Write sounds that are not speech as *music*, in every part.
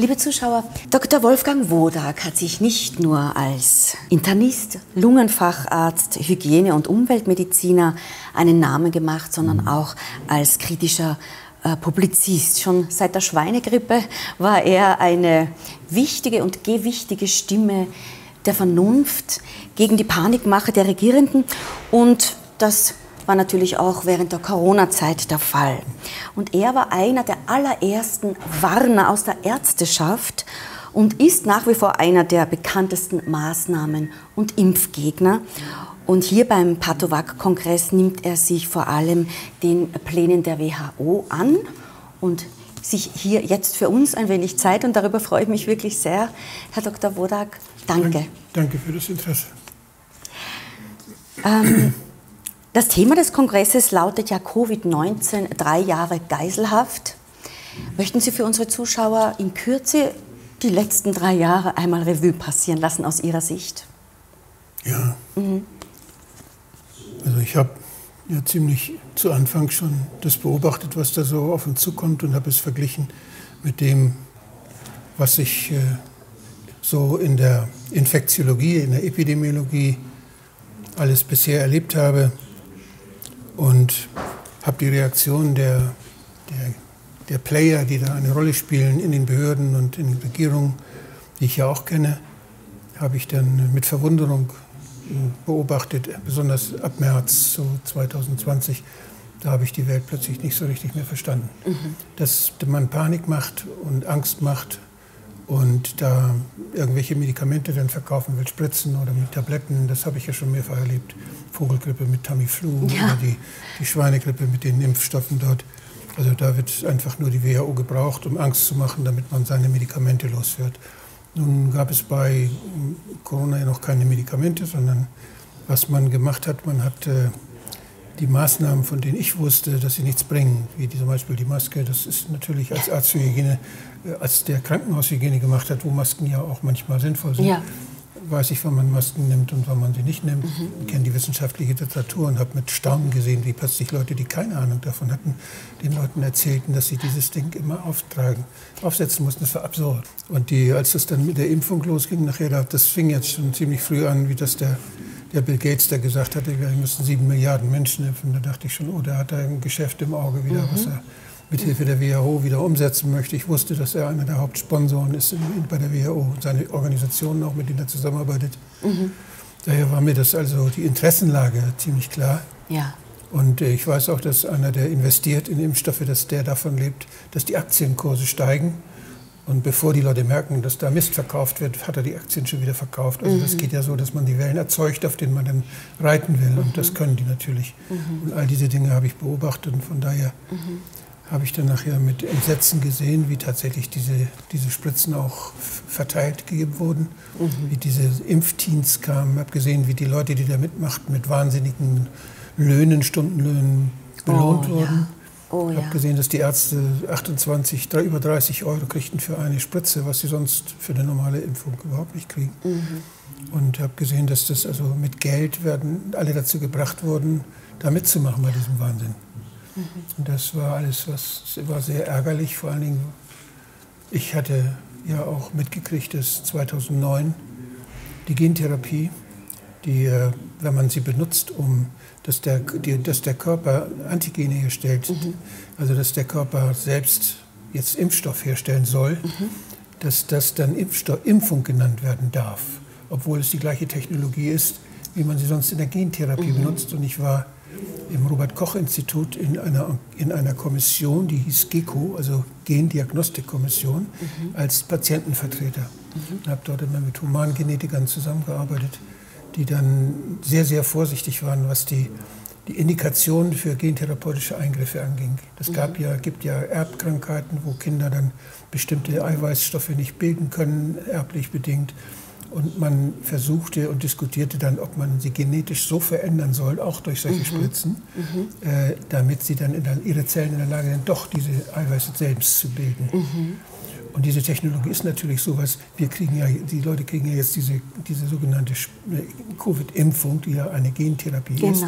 Liebe Zuschauer, Dr. Wolfgang Wodak hat sich nicht nur als Internist, Lungenfacharzt, Hygiene- und Umweltmediziner einen Namen gemacht, sondern auch als kritischer äh, Publizist. Schon seit der Schweinegrippe war er eine wichtige und gewichtige Stimme der Vernunft gegen die Panikmache der Regierenden und das war natürlich auch während der Corona-Zeit der Fall. Und er war einer der allerersten Warner aus der Ärzteschaft und ist nach wie vor einer der bekanntesten Maßnahmen- und Impfgegner. Und hier beim Patovac-Kongress nimmt er sich vor allem den Plänen der WHO an und sich hier jetzt für uns ein wenig Zeit und darüber freue ich mich wirklich sehr. Herr Dr. Wodak, danke. Danke für das Interesse. Ähm, das Thema des Kongresses lautet ja Covid-19, drei Jahre Geiselhaft. Möchten Sie für unsere Zuschauer in Kürze die letzten drei Jahre einmal Revue passieren lassen aus Ihrer Sicht? Ja. Mhm. Also ich habe ja ziemlich zu Anfang schon das beobachtet, was da so auf uns zukommt und habe es verglichen mit dem, was ich äh, so in der Infektiologie, in der Epidemiologie alles bisher erlebt habe und habe die Reaktion der, der, der Player, die da eine Rolle spielen in den Behörden und in den Regierungen, die ich ja auch kenne, habe ich dann mit Verwunderung beobachtet, besonders ab März so 2020. Da habe ich die Welt plötzlich nicht so richtig mehr verstanden. Mhm. Dass man Panik macht und Angst macht und da irgendwelche Medikamente dann verkaufen will, Spritzen oder mit Tabletten, das habe ich ja schon mehrfach erlebt. Vogelgrippe mit Tamiflu ja. oder die, die Schweinegrippe mit den Impfstoffen dort. Also da wird einfach nur die WHO gebraucht, um Angst zu machen, damit man seine Medikamente los wird. Nun gab es bei Corona ja noch keine Medikamente, sondern was man gemacht hat, man hat äh, die Maßnahmen, von denen ich wusste, dass sie nichts bringen, wie zum Beispiel die Maske, das ist natürlich als Arzt für Hygiene, äh, als der Krankenhaushygiene gemacht hat, wo Masken ja auch manchmal sinnvoll sind. Ja weiß ich, wann man Masken nimmt und wann man sie nicht nimmt. Mhm. Ich kenne die wissenschaftliche Literatur und habe mit Staunen gesehen, wie plötzlich Leute, die keine Ahnung davon hatten, den Leuten erzählten, dass sie dieses Ding immer auftragen, aufsetzen mussten. Das war absurd. Und die, als das dann mit der Impfung losging, nachher, das fing jetzt schon ziemlich früh an, wie das der, der Bill Gates, der gesagt hatte, wir müssen sieben Milliarden Menschen impfen. Da dachte ich schon, oh, der hat da ein Geschäft im Auge wieder, mhm. was er mithilfe der WHO wieder umsetzen möchte. Ich wusste, dass er einer der Hauptsponsoren ist bei der WHO und seine Organisationen auch, mit denen er zusammenarbeitet. Mhm. Daher war mir das also die Interessenlage ziemlich klar. Ja. Und äh, ich weiß auch, dass einer, der investiert in Impfstoffe, dass der davon lebt, dass die Aktienkurse steigen. Und bevor die Leute merken, dass da Mist verkauft wird, hat er die Aktien schon wieder verkauft. Also mhm. das geht ja so, dass man die Wellen erzeugt, auf denen man dann reiten will. Mhm. Und das können die natürlich. Mhm. Und all diese Dinge habe ich beobachtet. Und von daher mhm habe ich dann nachher mit Entsetzen gesehen, wie tatsächlich diese, diese Spritzen auch verteilt gegeben wurden, mhm. wie diese Impfteams kamen. Ich habe gesehen, wie die Leute, die da mitmachten, mit wahnsinnigen Löhnen, Stundenlöhnen belohnt oh, wurden. Ja. Oh, ich habe ja. gesehen, dass die Ärzte 28, über 30 Euro kriegten für eine Spritze, was sie sonst für eine normale Impfung überhaupt nicht kriegen. Mhm. Und habe gesehen, dass das also mit Geld werden alle dazu gebracht wurden, da mitzumachen bei diesem Wahnsinn. Und das war alles, was war sehr ärgerlich. Vor allen Dingen, ich hatte ja auch mitgekriegt, dass 2009 die Gentherapie, die, äh, wenn man sie benutzt, um dass der, die, dass der Körper Antigene herstellt, mhm. also dass der Körper selbst jetzt Impfstoff herstellen soll, mhm. dass das dann Impfstoff, Impfung genannt werden darf, obwohl es die gleiche Technologie ist, wie man sie sonst in der Gentherapie mhm. benutzt. Und ich war im Robert-Koch-Institut in einer, in einer Kommission, die hieß GECO, also Gendiagnostikkommission, mhm. als Patientenvertreter. Mhm. Ich habe dort immer mit Humangenetikern zusammengearbeitet, die dann sehr, sehr vorsichtig waren, was die, die Indikationen für gentherapeutische Eingriffe anging. Es gab mhm. ja, gibt ja Erbkrankheiten, wo Kinder dann bestimmte Eiweißstoffe nicht bilden können, erblich bedingt. Und man versuchte und diskutierte dann, ob man sie genetisch so verändern soll, auch durch solche mhm. Spritzen, mhm. Äh, damit sie dann der, ihre Zellen in der Lage sind, doch diese Eiweiße selbst zu bilden. Mhm. Und diese Technologie ist natürlich sowas, wir kriegen ja, die Leute kriegen ja jetzt diese, diese sogenannte Covid-Impfung, die ja eine Gentherapie genau. ist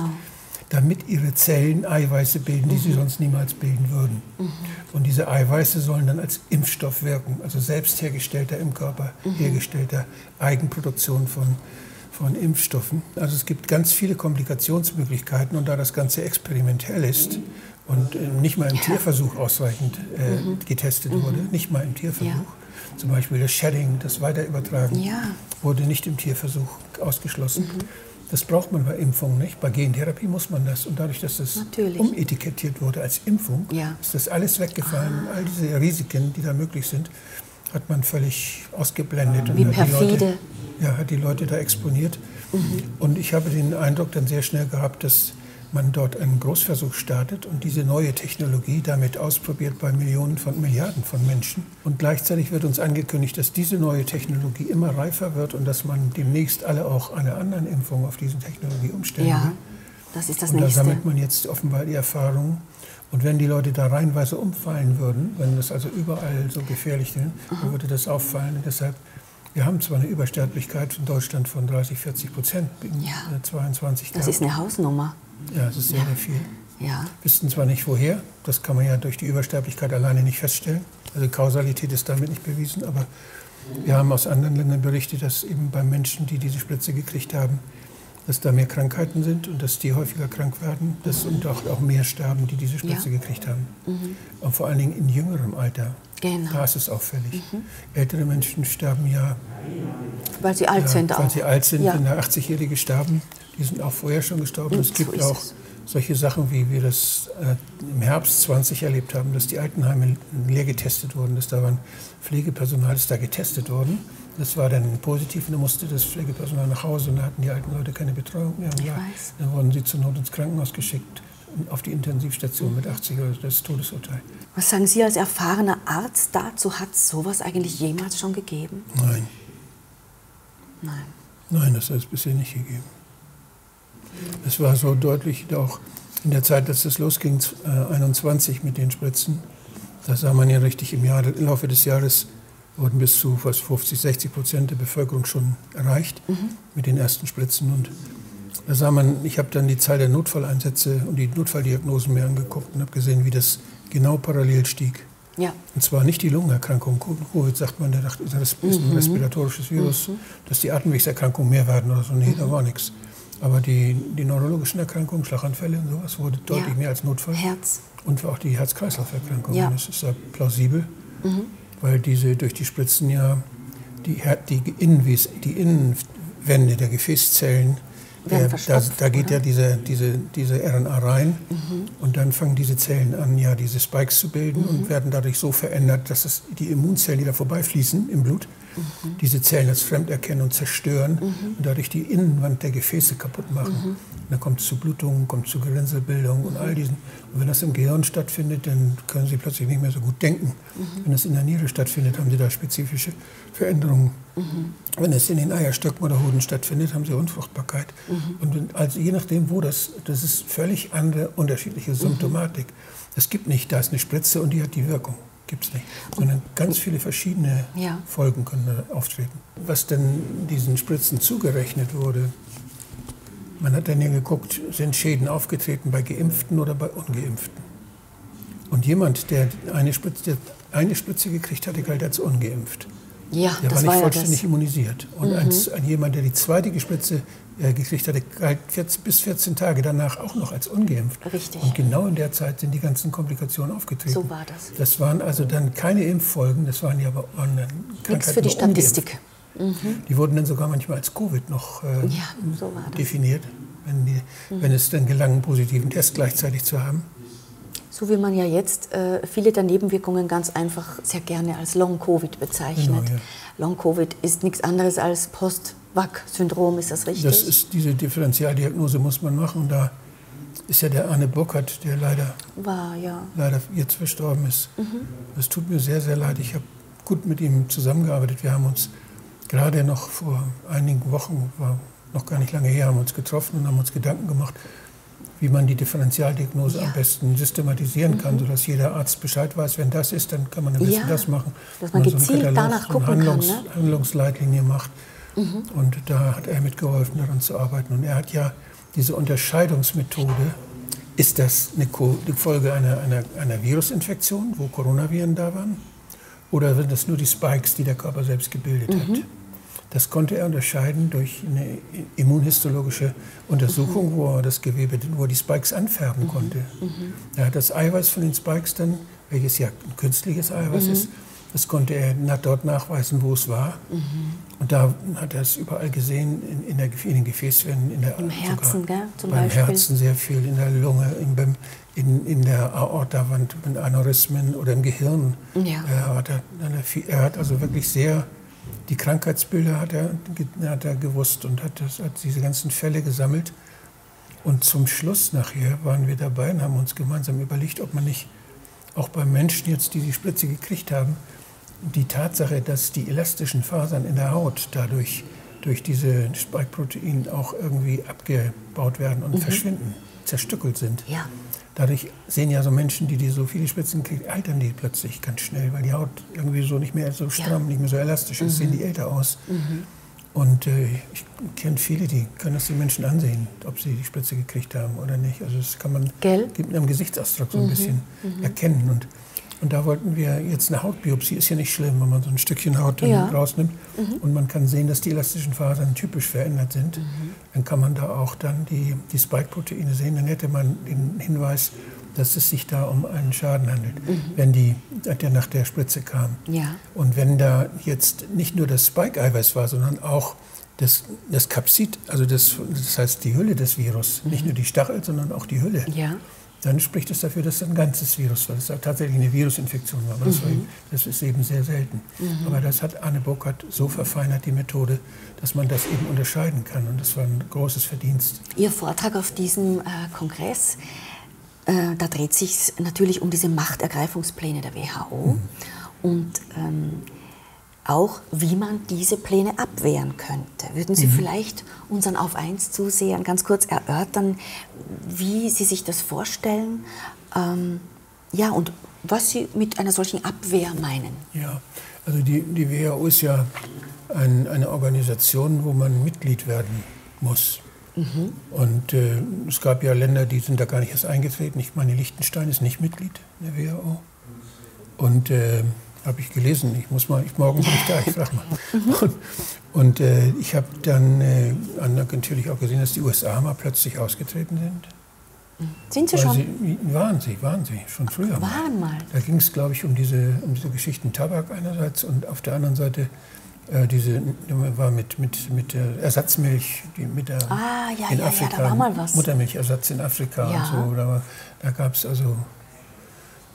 damit ihre Zellen Eiweiße bilden, die mhm. sie sonst niemals bilden würden. Mhm. Und diese Eiweiße sollen dann als Impfstoff wirken, also selbst hergestellter im Körper, mhm. hergestellter Eigenproduktion von, von Impfstoffen. Also es gibt ganz viele Komplikationsmöglichkeiten und da das Ganze experimentell ist und äh, nicht mal im ja. Tierversuch ausreichend äh, mhm. getestet wurde, mhm. nicht mal im Tierversuch, ja. zum Beispiel das Shedding, das Weiterübertragen, ja. wurde nicht im Tierversuch ausgeschlossen. Mhm. Das braucht man bei Impfungen nicht. Bei Gentherapie muss man das. Und dadurch, dass das Natürlich. umetikettiert wurde als Impfung, ist das alles weggefallen. Ah. All diese Risiken, die da möglich sind, hat man völlig ausgeblendet. Wie und perfide. Hat die Leute, ja, hat die Leute da exponiert. Mhm. Und ich habe den Eindruck dann sehr schnell gehabt, dass man dort einen Großversuch startet und diese neue Technologie damit ausprobiert bei Millionen von Milliarden von Menschen. Und gleichzeitig wird uns angekündigt, dass diese neue Technologie immer reifer wird und dass man demnächst alle auch eine andere Impfung auf diese Technologie umstellen ja, will. Das ist das und nächste. da sammelt man jetzt offenbar die Erfahrungen. Und wenn die Leute da reihenweise umfallen würden, wenn das also überall so gefährlich ist, dann würde das auffallen. Und deshalb wir haben zwar eine Übersterblichkeit in Deutschland von 30, 40 Prozent ja. 22 Das ist eine Hausnummer. Ja, es ist sehr, ja. sehr viel. Ja. Wissen zwar nicht woher, das kann man ja durch die Übersterblichkeit alleine nicht feststellen. Also Kausalität ist damit nicht bewiesen, aber wir haben aus anderen Ländern berichtet, dass eben bei Menschen, die diese Spritze gekriegt haben, dass da mehr Krankheiten sind und dass die häufiger krank werden dass, und auch, auch mehr sterben, die diese Spritze ja. gekriegt haben. Mhm. Und vor allen Dingen in jüngerem Alter. Genau. Da ist es auffällig. Mhm. Ältere Menschen sterben ja. Weil sie alt ja, sind weil auch. Weil sie alt sind, ja. wenn der 80-Jährige sterben. Die sind auch vorher schon gestorben. Und es gibt so auch es. solche Sachen, wie wir das äh, im Herbst 20 erlebt haben, dass die Altenheime leer getestet wurden, dass da waren Pflegepersonal ist da getestet worden. Das war dann positiv und dann musste das Pflegepersonal nach Hause und da hatten die alten Leute keine Betreuung mehr. Und da, dann wurden sie zur Not ins Krankenhaus geschickt, auf die Intensivstation mit 80 Euro, das Todesurteil. Was sagen Sie als erfahrener Arzt dazu? Hat es sowas eigentlich jemals schon gegeben? Nein. Nein. Nein, das hat es bisher nicht gegeben. Es war so deutlich auch in der Zeit, dass es losging, äh, 21 mit den Spritzen. Da sah man ja richtig im, Jahr, im Laufe des Jahres wurden bis zu fast 50, 60 Prozent der Bevölkerung schon erreicht mhm. mit den ersten Spritzen. Und da sah man, ich habe dann die Zahl der Notfalleinsätze und die Notfalldiagnosen mir angeguckt und habe gesehen, wie das genau parallel stieg. Ja. Und zwar nicht die Lungenerkrankung. Covid sagt man, der dachte, das ist ein mhm. respiratorisches Virus, mhm. dass die Atemwegserkrankungen mehr werden oder so. Nee, da war nichts. Aber die, die neurologischen Erkrankungen, Schlaganfälle und sowas, wurde deutlich ja. mehr als Notfall. Herz. Und auch die Herz-Kreislauf-Erkrankungen. Ja. Das ist ja plausibel, mhm. weil diese durch die Spritzen ja die, die, Innenwies, die Innenwände der Gefäßzellen der, da, da, geht oder? ja diese, diese, diese RNA rein mhm. und dann fangen diese Zellen an, ja, diese Spikes zu bilden mhm. und werden dadurch so verändert, dass es die Immunzellen, die da vorbeifließen im Blut, mhm. diese Zellen als fremd erkennen und zerstören mhm. und dadurch die Innenwand der Gefäße kaputt machen. Mhm. dann kommt es zu Blutungen, kommt zu Gerinnselbildung und all diesen. Und wenn das im Gehirn stattfindet, dann können Sie plötzlich nicht mehr so gut denken. Mhm. Wenn das in der Niere stattfindet, haben Sie da spezifische Veränderungen. Mhm. Wenn es in den Eierstöcken oder Hoden stattfindet, haben Sie Unfruchtbarkeit. Mhm. Und also je nachdem, wo das, das ist völlig andere, unterschiedliche Symptomatik. Es gibt nicht, da ist eine Spritze und die hat die Wirkung gibt es nicht. Sondern ganz viele verschiedene ja. Folgen können da auftreten. Was denn diesen Spritzen zugerechnet wurde, man hat dann ja geguckt, sind Schäden aufgetreten bei Geimpften oder bei Ungeimpften. Und jemand, der eine Spritze, der eine Spritze gekriegt hatte, galt als ungeimpft. Ja, der war nicht war vollständig ja immunisiert. Und mhm. als, ein jemand, der die zweite Spritze äh, gekriegt hatte, galt 14, bis 14 Tage danach auch noch als ungeimpft. Richtig. Und genau in der Zeit sind die ganzen Komplikationen aufgetreten. So war das. Das waren also dann keine Impffolgen, das waren ja aber waren Nichts für die Statistik. Mhm. Die wurden dann sogar manchmal als Covid noch äh, ja, so definiert, wenn, die, mhm. wenn es dann gelang, einen positiven Test gleichzeitig zu haben. So wie man ja jetzt äh, viele der Nebenwirkungen ganz einfach sehr gerne als Long-Covid bezeichnet. Genau, ja. Long-Covid ist nichts anderes als Post-Vac-Syndrom, ist das richtig? Das ist diese Differentialdiagnose muss man machen. Da ist ja der Arne Burkhardt, der leider, War, ja. leider jetzt verstorben ist. Mhm. Das tut mir sehr, sehr leid. Ich habe gut mit ihm zusammengearbeitet. Wir haben uns gerade noch vor einigen Wochen, war noch gar nicht lange her, haben uns getroffen und haben uns Gedanken gemacht, wie man die Differentialdiagnose ja. am besten systematisieren kann, mhm. sodass jeder Arzt Bescheid weiß, wenn das ist, dann kann man ein bisschen ja, das machen. Dass man, man gezielt so danach gucken Handlungs kann. Ne? Handlungsleitlinie macht. Mhm. Und da hat er mitgeholfen, daran zu arbeiten. Und er hat ja diese Unterscheidungsmethode, ist das eine die Folge einer, einer, einer Virusinfektion, wo Coronaviren da waren? Oder sind das nur die Spikes, die der Körper selbst gebildet mhm. hat? Das konnte er unterscheiden durch eine immunhistologische Untersuchung, mhm. wo er das Gewebe, wo er die Spikes anfärben mhm. konnte. Mhm. Er hat das Eiweiß von den Spikes dann, welches ja ein künstliches Eiweiß mhm. ist, das konnte er dort nachweisen, wo es war. Mhm. Und da hat er es überall gesehen, in, in, der, in den Gefäßwänden, in der, Im Herzen, gell, zum beim Beispiel. Herzen sehr viel, in der Lunge, in, in, in der Aortawand, mit Aneurysmen oder im Gehirn. Ja. Er, hat, er hat also wirklich sehr die Krankheitsbilder hat er, hat er gewusst und hat, das, hat diese ganzen Fälle gesammelt. Und zum Schluss nachher waren wir dabei und haben uns gemeinsam überlegt, ob man nicht auch bei Menschen jetzt, die die Spritze gekriegt haben, die Tatsache, dass die elastischen Fasern in der Haut dadurch durch diese Spike-Proteine auch irgendwie abgebaut werden und mhm. verschwinden, zerstückelt sind. Ja. Dadurch sehen ja so Menschen, die, die so viele Spitzen kriegen, altern die plötzlich ganz schnell, weil die Haut irgendwie so nicht mehr so stramm, ja. nicht mehr so elastisch ist, mhm. sehen die älter aus. Mhm. Und äh, ich kenne viele, die können das den Menschen ansehen, ob sie die Spritze gekriegt haben oder nicht. Also das kann man Gell? gibt einem Gesichtsausdruck so ein mhm. bisschen mhm. erkennen. Und und da wollten wir jetzt eine Hautbiopsie, ist ja nicht schlimm, wenn man so ein Stückchen Haut ja. rausnimmt mhm. und man kann sehen, dass die elastischen Fasern typisch verändert sind. Mhm. Dann kann man da auch dann die, die Spike-Proteine sehen. Dann hätte man den Hinweis, dass es sich da um einen Schaden handelt, mhm. wenn die, der nach der Spritze kam. Ja. Und wenn da jetzt nicht nur das Spike-Eiweiß war, sondern auch das, das Kapsid, also das, das heißt die Hülle des Virus, nicht mhm. nur die Stachel, sondern auch die Hülle. Ja dann spricht es dafür, dass es ein ganzes Virus war, dass es tatsächlich eine Virusinfektion war. Das, mhm. das ist eben sehr selten. Mhm. Aber das hat Anne Burkhardt so verfeinert, die Methode, dass man das eben unterscheiden kann. Und das war ein großes Verdienst. Ihr Vortrag auf diesem äh, Kongress, äh, da dreht sich natürlich um diese Machtergreifungspläne der WHO. Mhm. Und ähm, auch, wie man diese Pläne abwehren könnte. Würden Sie mhm. vielleicht unseren Auf 1 Zusehern ganz kurz erörtern, wie Sie sich das vorstellen? Ähm, ja, und was Sie mit einer solchen Abwehr meinen? Ja, also die, die WHO ist ja ein, eine Organisation, wo man Mitglied werden muss. Mhm. Und äh, es gab ja Länder, die sind da gar nicht erst eingetreten. Ich meine, Liechtenstein ist nicht Mitglied der WHO. Und äh, habe ich gelesen. Ich muss mal, ich, morgen bin ich da, ich frage mal. Mhm. Und, und äh, ich habe dann äh, natürlich auch gesehen, dass die USA mal plötzlich ausgetreten sind. Sind sie schon? Sie, waren sie, waren sie, schon früher. Ach, waren mal. Da ging es, glaube ich, um diese, um diese Geschichten Tabak einerseits und auf der anderen Seite äh, diese war mit, mit, mit der Ersatzmilch, die mit der ah, ja, in ja, Afrika, ja. Muttermilchersatz in Afrika und so. Da, da gab es also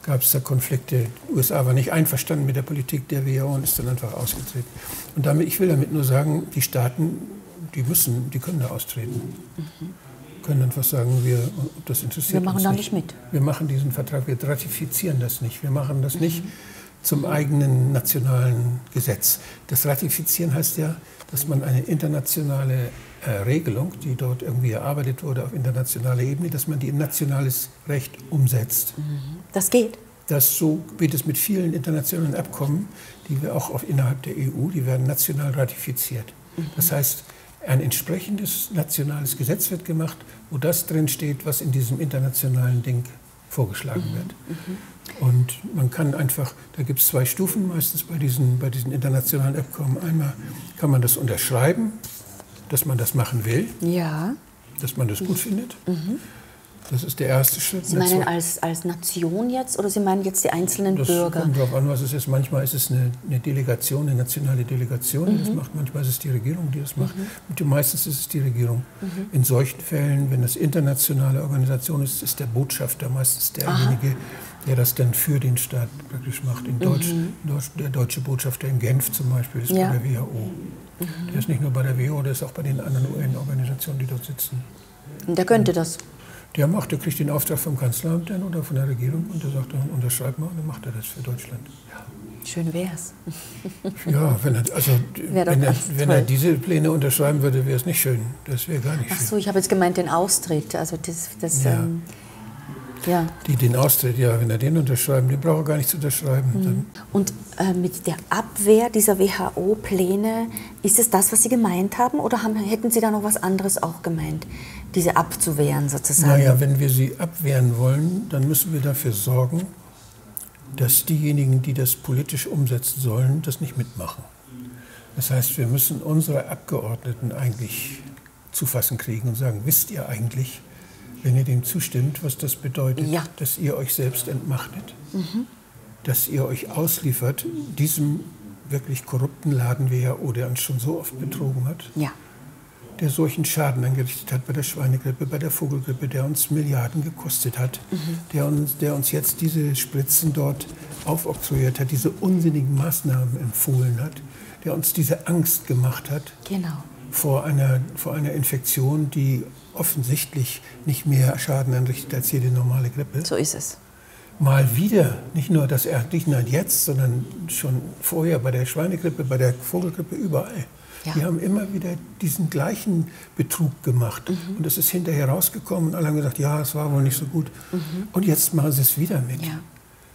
gab es da Konflikte. Die USA war nicht einverstanden mit der Politik der WHO und ist dann einfach ausgetreten. Und damit, ich will damit nur sagen, die Staaten, die müssen, die können da austreten. Mhm. Können einfach sagen, wir, das interessiert uns Wir machen da nicht mit. Wir machen diesen Vertrag, wir ratifizieren das nicht. Wir machen das mhm. nicht zum eigenen nationalen Gesetz. Das Ratifizieren heißt ja, dass man eine internationale äh, Regelung, die dort irgendwie erarbeitet wurde auf internationaler Ebene, dass man die in nationales Recht umsetzt. Mhm. Das geht. Das so geht es mit vielen internationalen Abkommen, die wir auch innerhalb der EU, die werden national ratifiziert. Mhm. Das heißt, ein entsprechendes nationales Gesetz wird gemacht, wo das drin steht, was in diesem internationalen Ding vorgeschlagen mhm. wird. Mhm. Und man kann einfach, da gibt es zwei Stufen meistens bei diesen, bei diesen internationalen Abkommen. Einmal kann man das unterschreiben, dass man das machen will. Ja. Dass man das gut findet. Mhm. Das ist der erste Schritt. Sie meinen als, als Nation jetzt oder Sie meinen jetzt die einzelnen das Bürger? Das kommt darauf an, was es ist. Manchmal ist es eine, eine Delegation, eine nationale Delegation, die mhm. das macht. Manchmal ist es die Regierung, die das macht. Mhm. Meistens ist es die Regierung. Mhm. In solchen Fällen, wenn es internationale Organisation ist, ist der Botschafter meistens derjenige, Aha. der das dann für den Staat praktisch macht. In Deutsch, mhm. der deutsche Botschafter in Genf zum Beispiel ist ja. bei der WHO. Mhm. Der ist nicht nur bei der WHO, der ist auch bei den anderen UN-Organisationen, die dort sitzen. Der könnte das? Der macht, der kriegt den Auftrag vom Kanzleramt dann oder von der Regierung und der sagt dann, unterschreib mal und dann macht er das für Deutschland. Ja. Schön wär's. *laughs* ja, wenn er, also, wär wenn, er, wenn er diese Pläne unterschreiben würde, wäre es nicht schön. Das wäre gar nicht Ach so, schön. ich habe jetzt gemeint den Austritt. Also das, das, ja. ähm, ja. die den Austritt, ja, wenn er den unterschreiben, den braucht er gar nicht zu unterschreiben. Mhm. Und äh, mit der Abwehr dieser WHO-Pläne, ist es das, was Sie gemeint haben, oder haben, hätten Sie da noch was anderes auch gemeint, diese abzuwehren sozusagen? Naja, wenn wir sie abwehren wollen, dann müssen wir dafür sorgen, dass diejenigen, die das politisch umsetzen sollen, das nicht mitmachen. Das heißt, wir müssen unsere Abgeordneten eigentlich zu fassen kriegen und sagen, wisst ihr eigentlich, wenn ihr dem zustimmt, was das bedeutet, ja. dass ihr euch selbst entmachtet, mhm. dass ihr euch ausliefert diesem wirklich korrupten Laden WHO, der uns schon so oft betrogen hat, ja. der solchen Schaden angerichtet hat bei der Schweinegrippe, bei der Vogelgrippe, der uns Milliarden gekostet hat, mhm. der, uns, der uns jetzt diese Spritzen dort aufoktroyiert hat, diese unsinnigen Maßnahmen empfohlen hat, der uns diese Angst gemacht hat. Genau vor einer, vor einer Infektion, die offensichtlich nicht mehr Schaden anrichtet als jede normale Grippe. So ist es. Mal wieder, nicht nur das nicht nur jetzt, sondern schon vorher bei der Schweinegrippe, bei der Vogelgrippe, überall. Ja. Die haben immer wieder diesen gleichen Betrug gemacht. Mhm. Und es ist hinterher rausgekommen und alle haben gesagt, ja, es war wohl nicht so gut. Mhm. Und jetzt machen sie es wieder mit. Ja.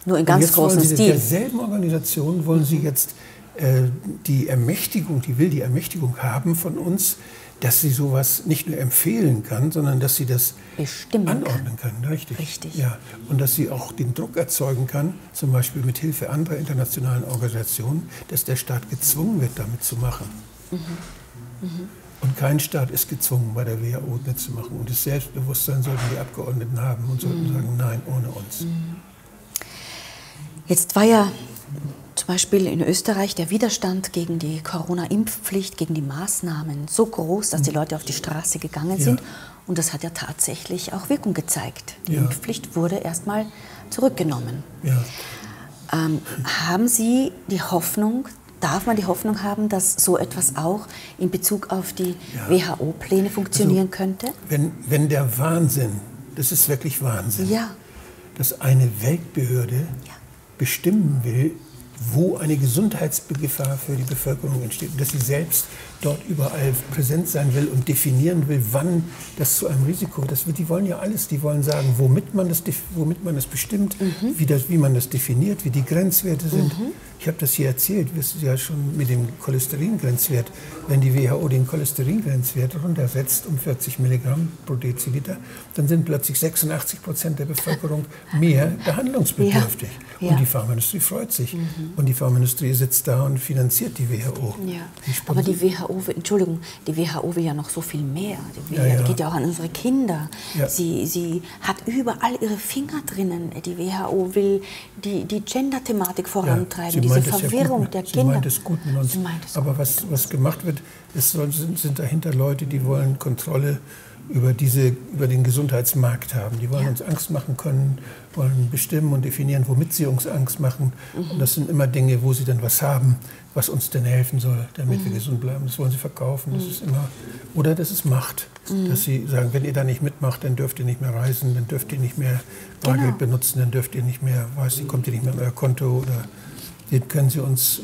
Nur in ganz großem Stil. In derselben Organisation wollen sie jetzt äh, die Ermächtigung, die will die Ermächtigung haben von uns, dass sie sowas nicht nur empfehlen kann, sondern dass sie das Bestimmen anordnen kann. kann. Richtig. Richtig. Ja. Und dass sie auch den Druck erzeugen kann, zum Beispiel mit Hilfe anderer internationalen Organisationen, dass der Staat gezwungen wird, damit zu machen. Mhm. Mhm. Und kein Staat ist gezwungen, bei der WHO mitzumachen. Und das Selbstbewusstsein sollten die Abgeordneten haben und sollten mhm. sagen, nein, ohne uns. Mhm. Jetzt war ja zum Beispiel in Österreich der Widerstand gegen die Corona-Impfpflicht, gegen die Maßnahmen so groß, dass die Leute auf die Straße gegangen ja. sind. Und das hat ja tatsächlich auch Wirkung gezeigt. Die ja. Impfpflicht wurde erstmal zurückgenommen. Ja. Ähm, haben Sie die Hoffnung, darf man die Hoffnung haben, dass so etwas auch in Bezug auf die WHO-Pläne funktionieren also, könnte? Wenn, wenn der Wahnsinn, das ist wirklich Wahnsinn, dass eine Weltbehörde bestimmen will, wo eine Gesundheitsgefahr für die Bevölkerung entsteht und dass sie selbst dort überall präsent sein will und definieren will, wann das zu einem Risiko das wird. Die wollen ja alles, die wollen sagen, womit man das, womit man das bestimmt, mhm. wie, das, wie man das definiert, wie die Grenzwerte sind. Mhm. Ich habe das hier erzählt, wirst du ja schon mit dem Cholesteringrenzwert. Wenn die WHO den Cholesteringrenzwert runtersetzt um 40 Milligramm pro Deziliter, dann sind plötzlich 86 Prozent der Bevölkerung mehr behandlungsbedürftig. Ja. Ja. Und die Pharmaindustrie freut sich. Mhm. Und die Pharmaindustrie sitzt da und finanziert die WHO. Ja. Aber die WHO, Entschuldigung, die WHO will ja noch so viel mehr. Die, WHO, die geht ja auch an unsere Kinder. Sie, sie hat überall ihre Finger drinnen. Die WHO will die, die Gender-Thematik vorantreiben diese Verwirrung ja der Kinder. Sie meint es gut mit uns. Aber was, was gemacht wird, es sind, sind dahinter Leute, die wollen Kontrolle über, diese, über den Gesundheitsmarkt haben. Die wollen ja. uns Angst machen können, wollen bestimmen und definieren, womit sie uns Angst machen. Mhm. Und das sind immer Dinge, wo sie dann was haben, was uns denn helfen soll, damit mhm. wir gesund bleiben. Das wollen sie verkaufen. Das mhm. ist immer, oder das ist Macht, mhm. dass sie sagen, wenn ihr da nicht mitmacht, dann dürft ihr nicht mehr reisen, dann dürft ihr nicht mehr Bargeld genau. benutzen, dann dürft ihr nicht mehr, weiß ich, kommt ihr nicht mehr auf euer Konto oder den können Sie uns,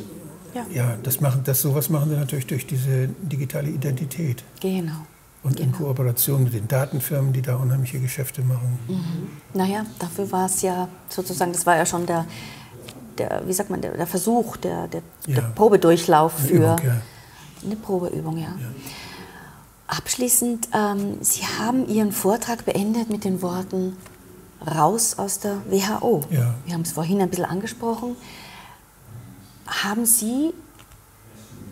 ja, ja das machen, das sowas machen Sie natürlich durch diese digitale Identität. Genau. Und genau. in Kooperation mit den Datenfirmen, die da unheimliche Geschäfte machen. Mhm. Naja, dafür war es ja sozusagen, das war ja schon der, der wie sagt man, der, der Versuch, der, der, ja. der Probedurchlauf für Übung, ja. eine Probeübung, ja. ja. Abschließend, ähm, Sie haben Ihren Vortrag beendet mit den Worten raus aus der WHO. Ja. Wir haben es vorhin ein bisschen angesprochen. Haben Sie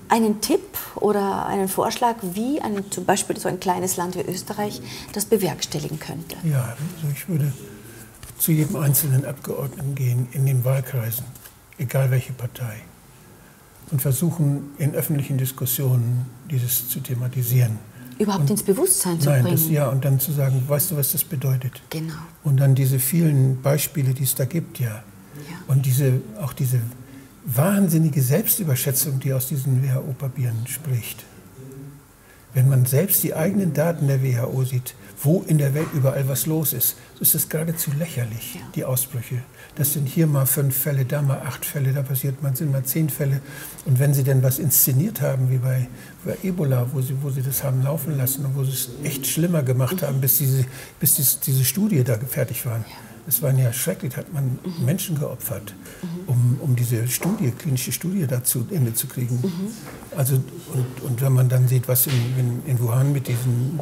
einen Tipp oder einen Vorschlag, wie ein, zum Beispiel so ein kleines Land wie Österreich das bewerkstelligen könnte? Ja, also ich würde zu jedem einzelnen Abgeordneten gehen in den Wahlkreisen, egal welche Partei, und versuchen in öffentlichen Diskussionen dieses zu thematisieren. Überhaupt und, ins Bewusstsein zu nein, bringen. Das, ja, und dann zu sagen, weißt du, was das bedeutet? Genau. Und dann diese vielen Beispiele, die es da gibt, ja. ja. Und diese, auch diese wahnsinnige Selbstüberschätzung, die aus diesen WHO-Papieren spricht. Wenn man selbst die eigenen Daten der WHO sieht, wo in der Welt überall was los ist, so ist es geradezu lächerlich, ja. die Ausbrüche. Das sind hier mal fünf Fälle, da mal acht Fälle, da passiert man, sind mal zehn Fälle. Und wenn sie denn was inszeniert haben, wie bei, bei Ebola, wo sie, wo sie das haben laufen lassen und wo sie es echt schlimmer gemacht haben, bis diese, bis diese, diese Studie da fertig war, es waren ja schrecklich, hat man mhm. Menschen geopfert, um, um diese Studie, klinische Studie dazu Ende zu kriegen. Mhm. Also, und, und wenn man dann sieht, was in, in, in Wuhan mit diesen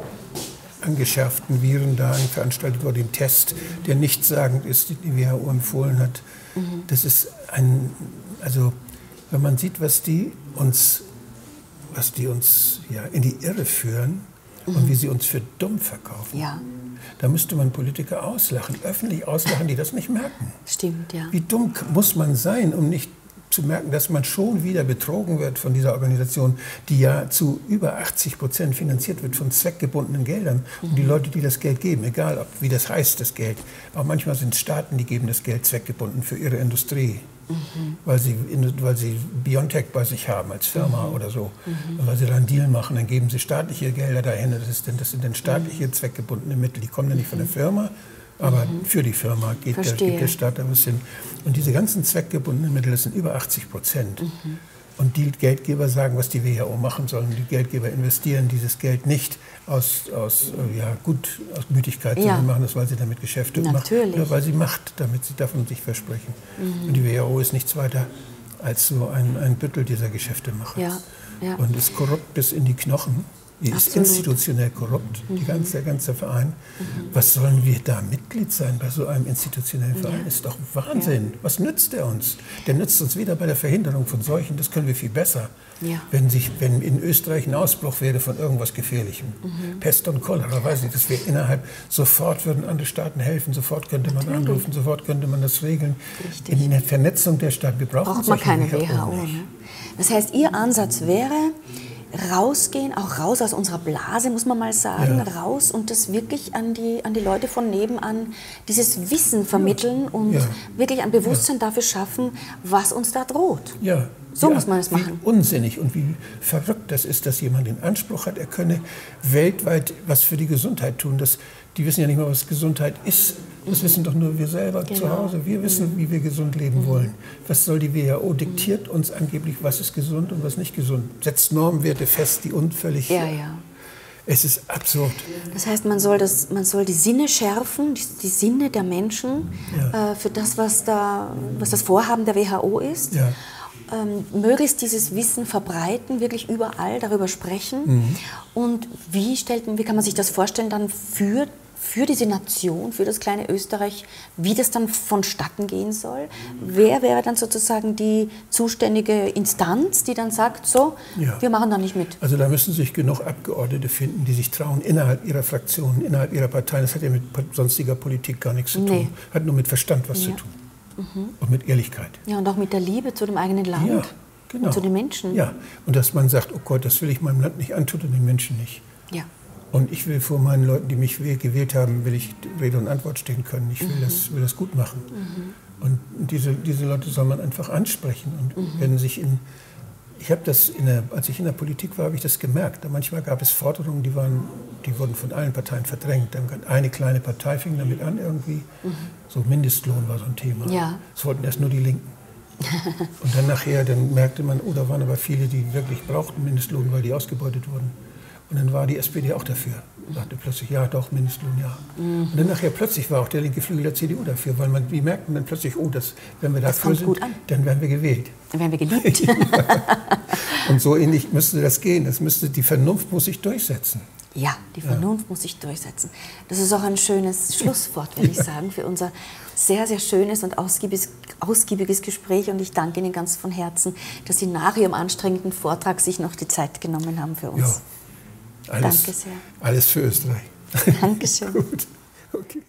angeschärften Viren da veranstaltet wurde, den Test, der nichtssagend ist, den die WHO empfohlen hat. Mhm. Das ist ein, also wenn man sieht, was die uns, was die uns ja, in die Irre führen mhm. und wie sie uns für dumm verkaufen. Ja. Da müsste man Politiker auslachen, öffentlich auslachen, die das nicht merken. Stimmt, ja. Wie dumm muss man sein, um nicht zu merken, dass man schon wieder betrogen wird von dieser Organisation, die ja zu über 80 Prozent finanziert wird von zweckgebundenen Geldern. Und die Leute, die das Geld geben, egal ob, wie das heißt, das Geld, auch manchmal sind Staaten, die geben das Geld zweckgebunden für ihre Industrie. Mhm. Weil, sie, weil sie Biontech bei sich haben als Firma mhm. oder so. Mhm. Und weil sie da einen Deal machen, dann geben sie staatliche Gelder dahin. Das, ist, das sind dann staatliche mhm. zweckgebundene Mittel. Die kommen dann nicht von der mhm. Firma, aber mhm. für die Firma geht der, gibt der Staat da was hin. Und diese ganzen zweckgebundenen Mittel, das sind über 80 Prozent. Mhm. Und die Geldgeber sagen, was die WHO machen sollen. Die Geldgeber investieren dieses Geld nicht aus, aus äh, ja, gut, aus Gütigkeit, ja. sondern machen das, weil sie damit Geschäfte Natürlich. machen oder weil sie Macht, damit sie davon sich versprechen. Mhm. Und die WHO ist nichts weiter als so ein, ein Büttel dieser Geschäftemacher. Ja. Ja. Und ist korrupt bis in die Knochen. Die ist institutionell korrupt, mhm. ganze, der ganze Verein. Mhm. Was sollen wir da Mitglied sein bei so einem institutionellen Verein? Ja. Ist doch Wahnsinn. Ja. Was nützt der uns? Der nützt uns wieder bei der Verhinderung von Seuchen. Das können wir viel besser. Ja. Wenn, sich, wenn in Österreich ein Ausbruch wäre von irgendwas Gefährlichem, mhm. Pest und Cholera, weiß ich, dass wir innerhalb sofort würden andere Staaten helfen, sofort könnte man Natürlich. anrufen, sofort könnte man das regeln. Richtig. In der Vernetzung der Stadt, wir brauchen Braucht man keine WHO. Ne? Das heißt, Ihr Ansatz wäre, rausgehen, auch raus aus unserer Blase, muss man mal sagen, ja. raus und das wirklich an die, an die Leute von nebenan, dieses Wissen vermitteln und ja. wirklich ein Bewusstsein ja. dafür schaffen, was uns da droht. Ja. So muss man es machen. Wie unsinnig und wie verrückt das ist, dass jemand den Anspruch hat, er könne weltweit was für die Gesundheit tun. Das, die wissen ja nicht mal, was Gesundheit ist. Das mhm. wissen doch nur wir selber genau. zu Hause. Wir wissen, mhm. wie wir gesund leben mhm. wollen. Was soll die WHO? Diktiert uns angeblich, was ist gesund und was nicht gesund. Setzt Normwerte fest, die unvöllig... Ja, ja. Es ist absurd. Das heißt, man soll, das, man soll die Sinne schärfen, die, die Sinne der Menschen ja. äh, für das, was, da, was das Vorhaben der WHO ist. Ja ähm, möglichst dieses Wissen verbreiten, wirklich überall darüber sprechen. Mhm. Und wie, stellt, wie kann man sich das vorstellen dann für, für diese Nation, für das kleine Österreich, wie das dann vonstatten gehen soll? Wer wäre dann sozusagen die zuständige Instanz, die dann sagt, so, ja. wir machen da nicht mit? Also da müssen sich genug Abgeordnete finden, die sich trauen, innerhalb ihrer Fraktionen, innerhalb ihrer Parteien, das hat ja mit sonstiger Politik gar nichts zu tun, nee. hat nur mit Verstand was ja. zu tun. Mhm. Und mit Ehrlichkeit. Ja, und auch mit der Liebe zu dem eigenen Land. Ja, genau. Und zu den Menschen. Ja, und dass man sagt, oh Gott, das will ich meinem Land nicht antun und den Menschen nicht. Ja. Und ich will vor meinen Leuten, die mich gewählt haben, will ich Rede und Antwort stehen können. Ich will, mhm. das, will das gut machen. Mhm. Und diese, diese Leute soll man einfach ansprechen. Und mhm. wenn sich in, ich habe das, der, als ich in der Politik war, habe ich das gemerkt. Manchmal gab es Forderungen, die, waren, die wurden von allen Parteien verdrängt. Dann eine kleine Partei fing damit an irgendwie. Mhm. So Mindestlohn war so ein Thema. Ja. Das wollten erst nur die Linken. *laughs* Und dann nachher, dann merkte man, oh, da waren aber viele, die wirklich brauchten Mindestlohn, weil die ausgebeutet wurden. Und dann war die SPD auch dafür. Sagte plötzlich, ja, doch, Mindestlohn, ja. Mhm. Und dann nachher plötzlich war auch der linke Flügel der CDU dafür, weil man, die merkten dann plötzlich, oh, das, wenn wir dafür sind, dann werden wir gewählt. Dann werden wir *laughs* geliebt. Und so ähnlich müsste das gehen. Es müsste, die Vernunft muss sich durchsetzen. Ja, die Vernunft ja. muss sich durchsetzen. Das ist auch ein schönes *laughs* Schlusswort, würde ich sagen, für unser sehr, sehr schönes und ausgiebiges, ausgiebiges Gespräch. Und ich danke Ihnen ganz von Herzen, dass Sie nach Ihrem anstrengenden Vortrag sich noch die Zeit genommen haben für uns. Alles, Danke sehr. Alles für Österreich. Dankeschön. *laughs* Gut. Okay.